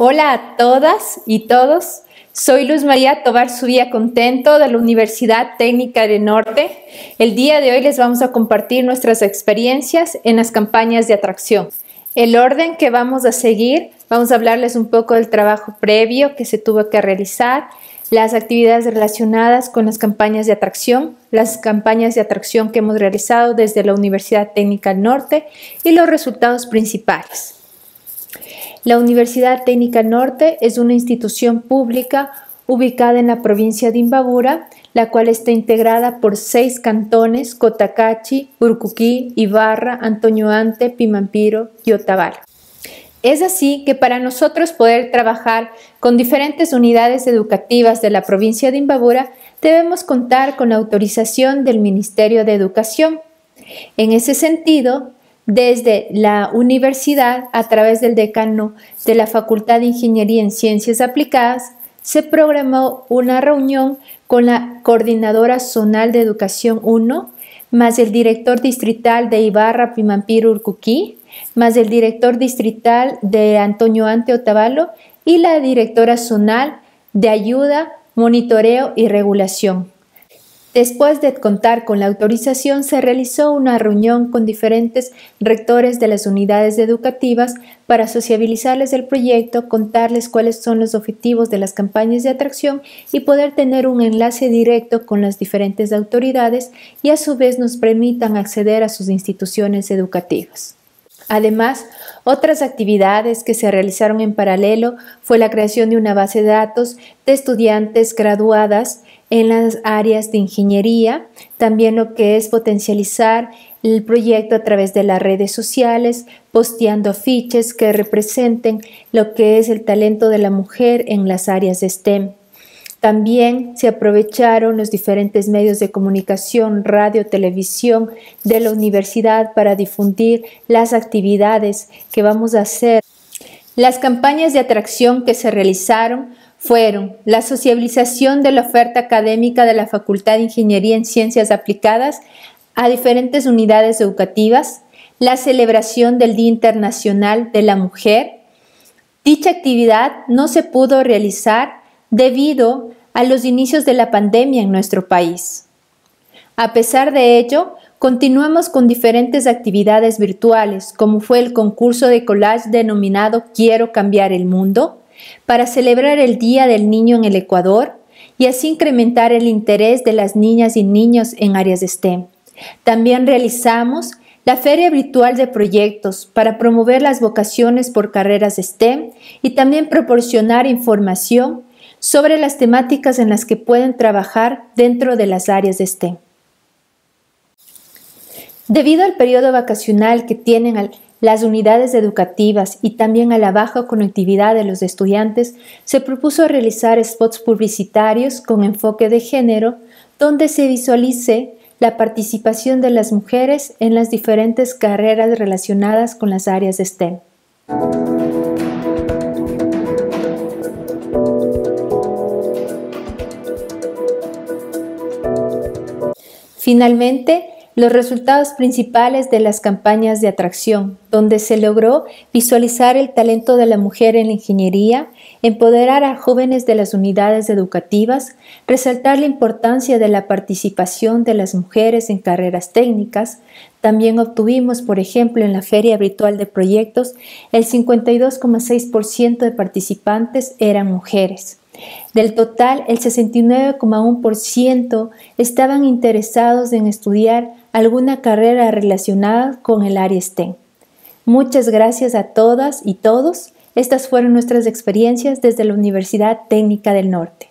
Hola a todas y todos. Soy Luz María Tobar Subía Contento de la Universidad Técnica del Norte. El día de hoy les vamos a compartir nuestras experiencias en las campañas de atracción. El orden que vamos a seguir, vamos a hablarles un poco del trabajo previo que se tuvo que realizar, las actividades relacionadas con las campañas de atracción, las campañas de atracción que hemos realizado desde la Universidad Técnica del Norte y los resultados principales. La Universidad Técnica Norte es una institución pública ubicada en la provincia de Imbabura, la cual está integrada por seis cantones, Cotacachi, Urcuquí, Ibarra, Antonio Ante, Pimampiro y Otavalo. Es así que para nosotros poder trabajar con diferentes unidades educativas de la provincia de Imbabura, debemos contar con la autorización del Ministerio de Educación. En ese sentido, desde la universidad, a través del decano de la Facultad de Ingeniería en Ciencias Aplicadas, se programó una reunión con la coordinadora zonal de educación 1, más el director distrital de Ibarra Pimampiro Urcuquí, más el director distrital de Antonio Ante Otavalo y la directora zonal de ayuda, monitoreo y regulación. Después de contar con la autorización, se realizó una reunión con diferentes rectores de las unidades educativas para sociabilizarles el proyecto, contarles cuáles son los objetivos de las campañas de atracción y poder tener un enlace directo con las diferentes autoridades y a su vez nos permitan acceder a sus instituciones educativas. Además, otras actividades que se realizaron en paralelo fue la creación de una base de datos de estudiantes graduadas en las áreas de ingeniería, también lo que es potencializar el proyecto a través de las redes sociales, posteando fiches que representen lo que es el talento de la mujer en las áreas de STEM. También se aprovecharon los diferentes medios de comunicación, radio, televisión de la universidad para difundir las actividades que vamos a hacer. Las campañas de atracción que se realizaron fueron la sociabilización de la oferta académica de la Facultad de Ingeniería en Ciencias Aplicadas a diferentes unidades educativas, la celebración del Día Internacional de la Mujer. Dicha actividad no se pudo realizar debido a los inicios de la pandemia en nuestro país. A pesar de ello, continuamos con diferentes actividades virtuales, como fue el concurso de collage denominado Quiero cambiar el mundo, para celebrar el Día del Niño en el Ecuador y así incrementar el interés de las niñas y niños en áreas de STEM. También realizamos la Feria Virtual de Proyectos para promover las vocaciones por carreras de STEM y también proporcionar información sobre las temáticas en las que pueden trabajar dentro de las áreas de STEM. Debido al periodo vacacional que tienen las unidades educativas y también a la baja conectividad de los estudiantes, se propuso realizar spots publicitarios con enfoque de género donde se visualice la participación de las mujeres en las diferentes carreras relacionadas con las áreas de STEM. Finalmente, los resultados principales de las campañas de atracción, donde se logró visualizar el talento de la mujer en la ingeniería, empoderar a jóvenes de las unidades educativas, resaltar la importancia de la participación de las mujeres en carreras técnicas. También obtuvimos, por ejemplo, en la Feria Virtual de Proyectos, el 52,6% de participantes eran mujeres. Del total, el 69,1% estaban interesados en estudiar alguna carrera relacionada con el área STEM. Muchas gracias a todas y todos. Estas fueron nuestras experiencias desde la Universidad Técnica del Norte.